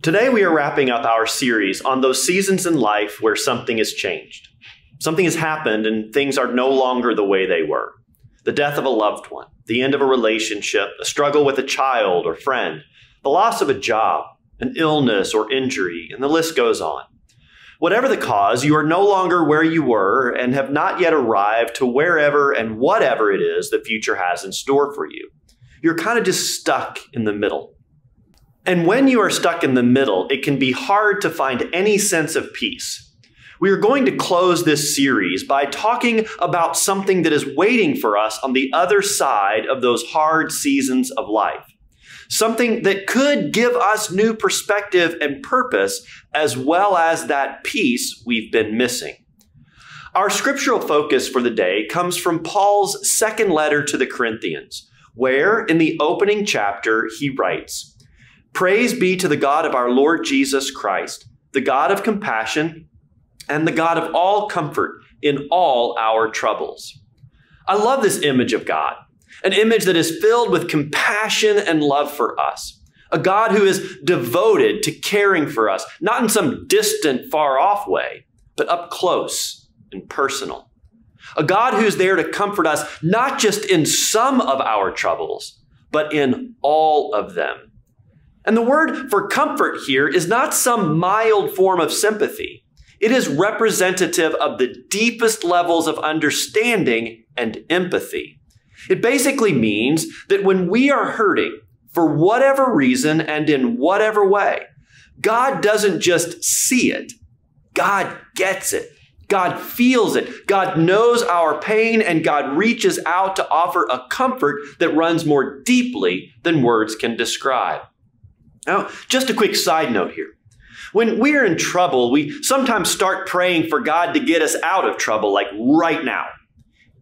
Today, we are wrapping up our series on those seasons in life where something has changed. Something has happened and things are no longer the way they were. The death of a loved one, the end of a relationship, a struggle with a child or friend, the loss of a job, an illness or injury, and the list goes on. Whatever the cause, you are no longer where you were and have not yet arrived to wherever and whatever it is the future has in store for you. You're kind of just stuck in the middle. And when you are stuck in the middle, it can be hard to find any sense of peace. We are going to close this series by talking about something that is waiting for us on the other side of those hard seasons of life. Something that could give us new perspective and purpose, as well as that peace we've been missing. Our scriptural focus for the day comes from Paul's second letter to the Corinthians, where in the opening chapter he writes, Praise be to the God of our Lord Jesus Christ, the God of compassion and the God of all comfort in all our troubles. I love this image of God, an image that is filled with compassion and love for us. A God who is devoted to caring for us, not in some distant, far off way, but up close and personal. A God who's there to comfort us, not just in some of our troubles, but in all of them. And the word for comfort here is not some mild form of sympathy. It is representative of the deepest levels of understanding and empathy. It basically means that when we are hurting, for whatever reason and in whatever way, God doesn't just see it, God gets it. God feels it. God knows our pain and God reaches out to offer a comfort that runs more deeply than words can describe. Now, just a quick side note here. When we're in trouble, we sometimes start praying for God to get us out of trouble, like right now.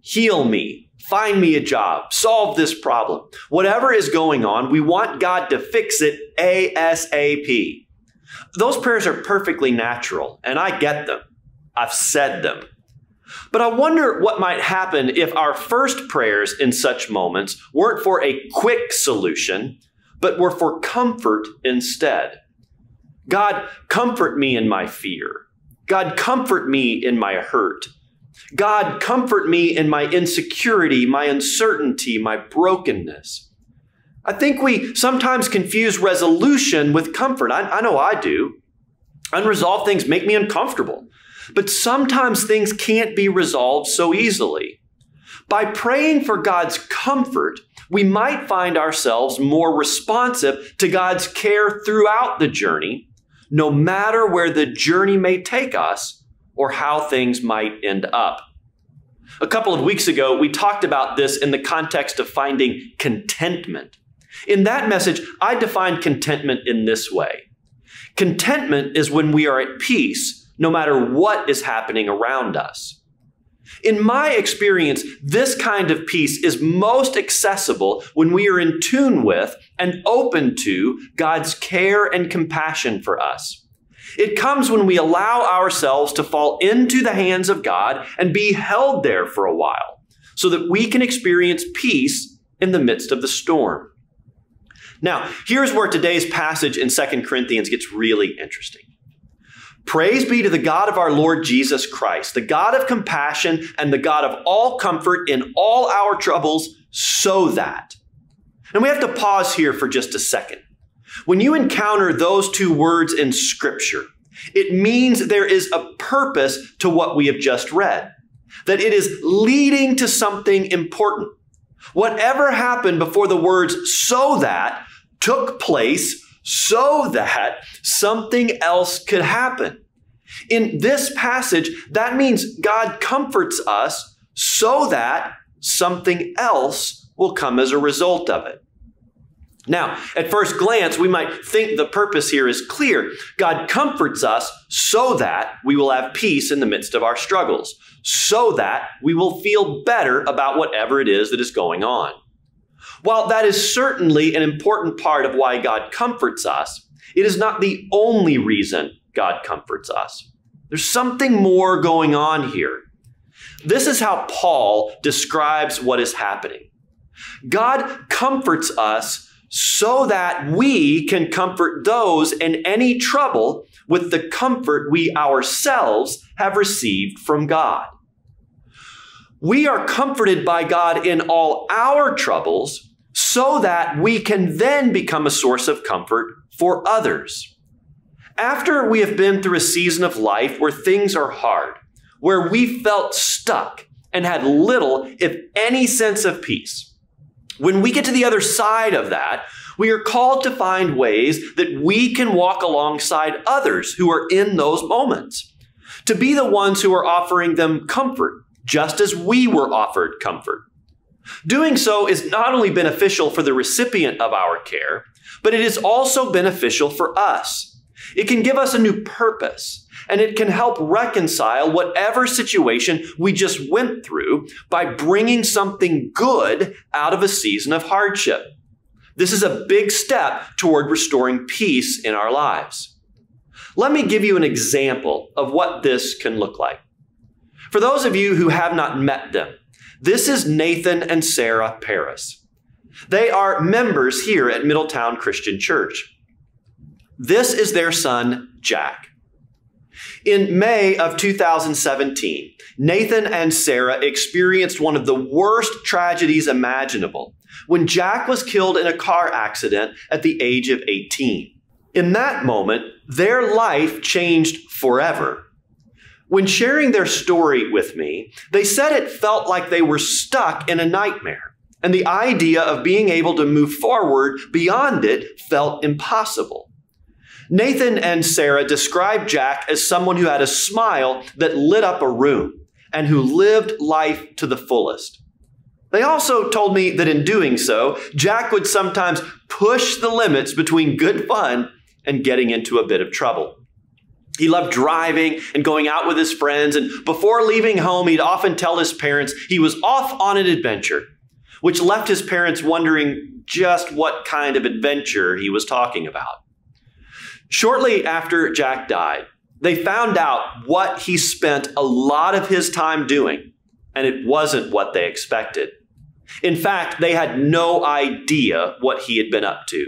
Heal me, find me a job, solve this problem. Whatever is going on, we want God to fix it ASAP. Those prayers are perfectly natural, and I get them. I've said them. But I wonder what might happen if our first prayers in such moments weren't for a quick solution, but were for comfort instead. God, comfort me in my fear. God, comfort me in my hurt. God, comfort me in my insecurity, my uncertainty, my brokenness. I think we sometimes confuse resolution with comfort. I, I, know I do. Unresolved things make me uncomfortable. But sometimes things can't be resolved so easily. By praying for God's comfort, we might find ourselves more responsive to God's care throughout the journey, no matter where the journey may take us or how things might end up. A couple of weeks ago, we talked about this in the context of finding contentment. In that message, I defined contentment in this way Contentment is when we are at peace no matter what is happening around us. In my experience, this kind of peace is most accessible when we are in tune with and open to God's care and compassion for us. It comes when we allow ourselves to fall into the hands of God and be held there for a while so that we can experience peace in the midst of the storm. Now, here's where today's passage in 2 Corinthians gets really interesting. Praise be to the God of our Lord Jesus Christ, the God of compassion and the God of all comfort in all our troubles, so that. And we have to pause here for just a second. When you encounter those two words in Scripture, it means there is a purpose to what we have just read, that it is leading to something important. Whatever happened before the words so that took place so that something else could happen. In this passage, that means God comforts us so that something else will come as a result of it. Now, at first glance, we might think the purpose here is clear. God comforts us so that we will have peace in the midst of our struggles, so that we will feel better about whatever it is that is going on. While that is certainly an important part of why God comforts us, it is not the only reason God comforts us. There's something more going on here. This is how Paul describes what is happening God comforts us so that we can comfort those in any trouble with the comfort we ourselves have received from God. We are comforted by God in all our troubles so that we can then become a source of comfort for others. After we have been through a season of life where things are hard, where we felt stuck and had little, if any, sense of peace, when we get to the other side of that, we are called to find ways that we can walk alongside others who are in those moments, to be the ones who are offering them comfort, just as we were offered comfort. Doing so is not only beneficial for the recipient of our care, but it is also beneficial for us. It can give us a new purpose, and it can help reconcile whatever situation we just went through by bringing something good out of a season of hardship. This is a big step toward restoring peace in our lives. Let me give you an example of what this can look like. For those of you who have not met them, this is Nathan and Sarah Paris. They are members here at Middletown Christian Church. This is their son, Jack. In May of 2017, Nathan and Sarah experienced one of the worst tragedies imaginable when Jack was killed in a car accident at the age of 18. In that moment, their life changed forever. When sharing their story with me, they said it felt like they were stuck in a nightmare, and the idea of being able to move forward beyond it felt impossible. Nathan and Sarah described Jack as someone who had a smile that lit up a room and who lived life to the fullest. They also told me that in doing so, Jack would sometimes push the limits between good fun and getting into a bit of trouble. He loved driving and going out with his friends, and before leaving home, he'd often tell his parents he was off on an adventure, which left his parents wondering just what kind of adventure he was talking about. Shortly after Jack died, they found out what he spent a lot of his time doing, and it wasn't what they expected. In fact, they had no idea what he had been up to.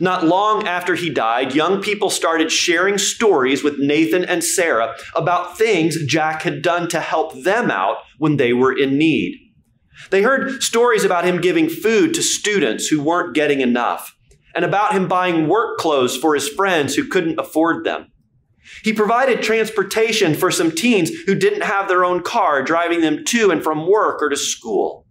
Not long after he died, young people started sharing stories with Nathan and Sarah about things Jack had done to help them out when they were in need. They heard stories about him giving food to students who weren't getting enough, and about him buying work clothes for his friends who couldn't afford them. He provided transportation for some teens who didn't have their own car, driving them to and from work or to school.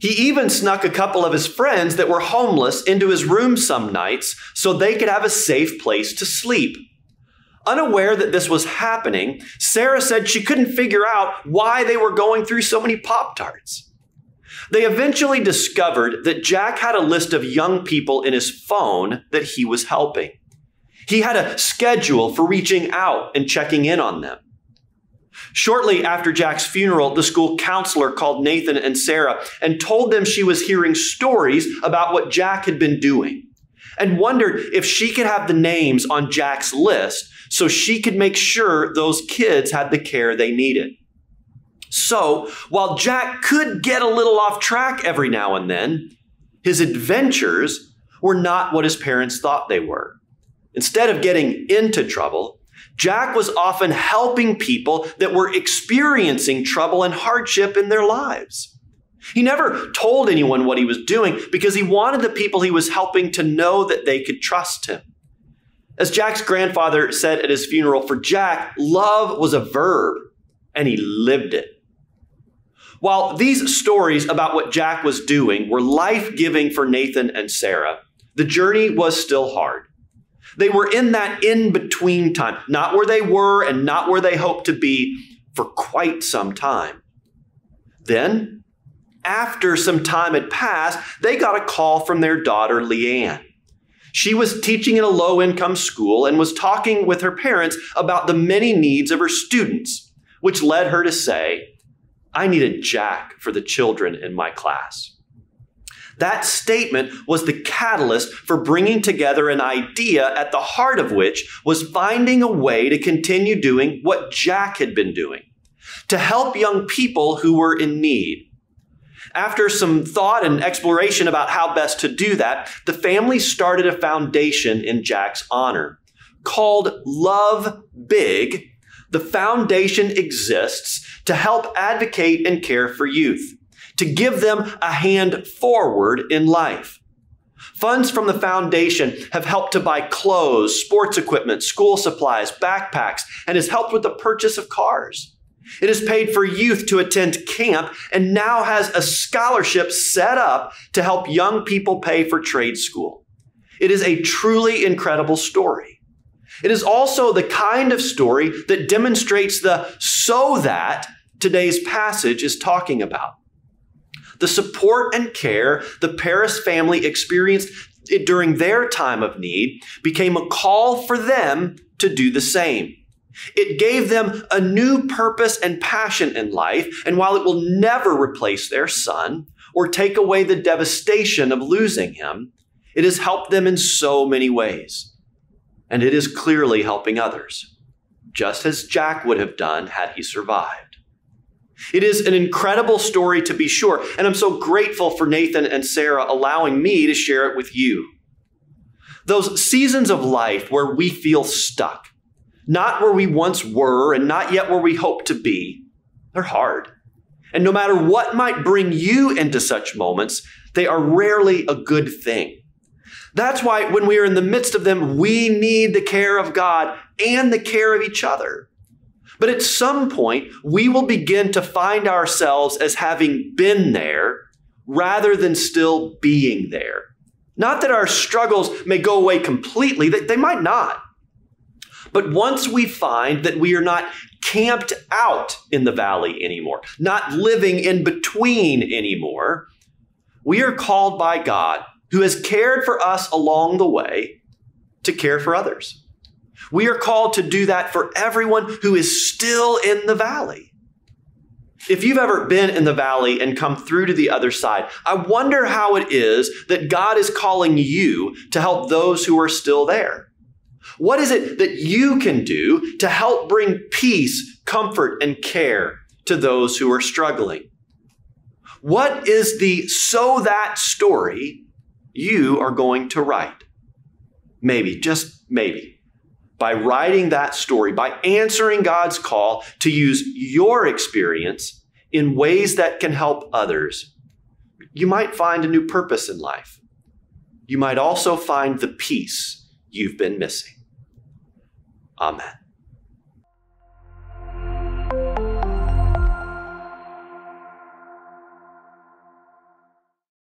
He even snuck a couple of his friends that were homeless into his room some nights so they could have a safe place to sleep. Unaware that this was happening, Sarah said she couldn't figure out why they were going through so many Pop Tarts. They eventually discovered that Jack had a list of young people in his phone that he was helping. He had a schedule for reaching out and checking in on them. Shortly after Jack's funeral, the school counselor called Nathan and Sarah and told them she was hearing stories about what Jack had been doing and wondered if she could have the names on Jack's list so she could make sure those kids had the care they needed. So, while Jack could get a little off track every now and then, his adventures were not what his parents thought they were. Instead of getting into trouble, Jack was often helping people that were experiencing trouble and hardship in their lives. He never told anyone what he was doing because he wanted the people he was helping to know that they could trust him. As Jack's grandfather said at his funeral, for Jack, love was a verb and he lived it. While these stories about what Jack was doing were life giving for Nathan and Sarah, the journey was still hard. They were in that in between time, not where they were and not where they hoped to be for quite some time. Then, after some time had passed, they got a call from their daughter, Leanne. She was teaching in a low income school and was talking with her parents about the many needs of her students, which led her to say, I need a Jack for the children in my class. That statement was the catalyst for bringing together an idea at the heart of which was finding a way to continue doing what Jack had been doing to help young people who were in need. After some thought and exploration about how best to do that, the family started a foundation in Jack's honor called Love Big. The foundation exists to help advocate and care for youth, to give them a hand forward in life. Funds from the foundation have helped to buy clothes, sports equipment, school supplies, backpacks, and has helped with the purchase of cars. It has paid for youth to attend camp and now has a scholarship set up to help young people pay for trade school. It is a truly incredible story. It is also the kind of story that demonstrates the so that today's passage is talking about. The support and care the Paris family experienced during their time of need became a call for them to do the same. It gave them a new purpose and passion in life, and while it will never replace their son or take away the devastation of losing him, it has helped them in so many ways. And it is clearly helping others, just as Jack would have done had he survived. It is an incredible story to be sure, and I'm so grateful for Nathan and Sarah allowing me to share it with you. Those seasons of life where we feel stuck, not where we once were and not yet where we hope to be, they're hard. And no matter what might bring you into such moments, they are rarely a good thing. That's why when we are in the midst of them, we need the care of God and the care of each other. But at some point, we will begin to find ourselves as having been there rather than still being there. Not that our struggles may go away completely, they might not. But once we find that we are not camped out in the valley anymore, not living in between anymore, we are called by God, who has cared for us along the way, to care for others. We are called to do that for everyone who is still in the valley. If you've ever been in the valley and come through to the other side, I wonder how it is that God is calling you to help those who are still there. What is it that you can do to help bring peace, comfort, and care to those who are struggling? What is the so that story you are going to write? Maybe, just maybe. By writing that story, by answering God's call to use your experience in ways that can help others, you might find a new purpose in life. You might also find the peace you've been missing. Amen.